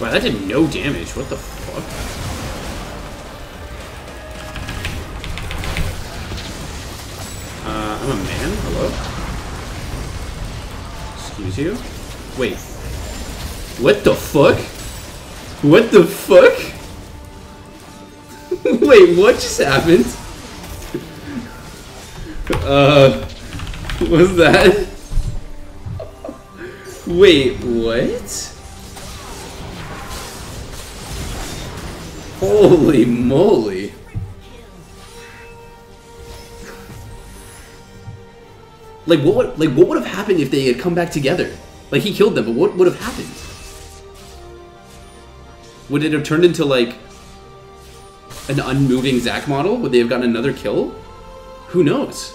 Wow, that did no damage. What the fuck? Uh, I'm a man? Hello? Excuse you? Wait. What the fuck? What the fuck? Wait, what just happened? Uh, was that? Wait, what? Holy moly. Like what would like what would have happened if they had come back together? Like he killed them, but what would have happened? Would it have turned into like an unmoving Zac model? Would they have gotten another kill? Who knows?